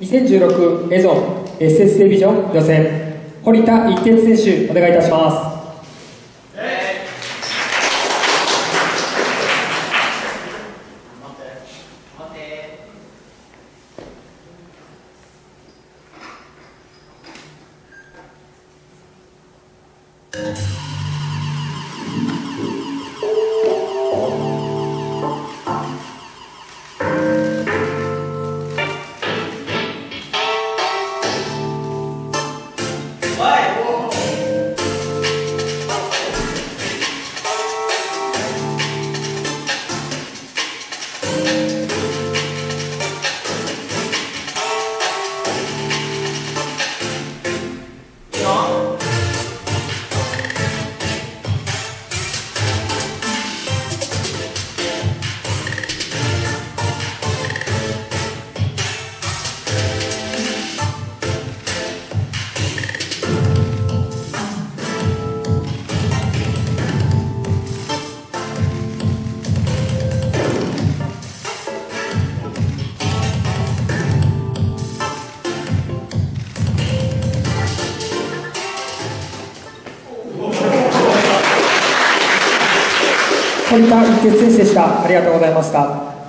2016エゾン SS ディビジョン予選。堀田一徹選手お願いいたします。vai, 堀田一徹選手でした。ありがとうございました。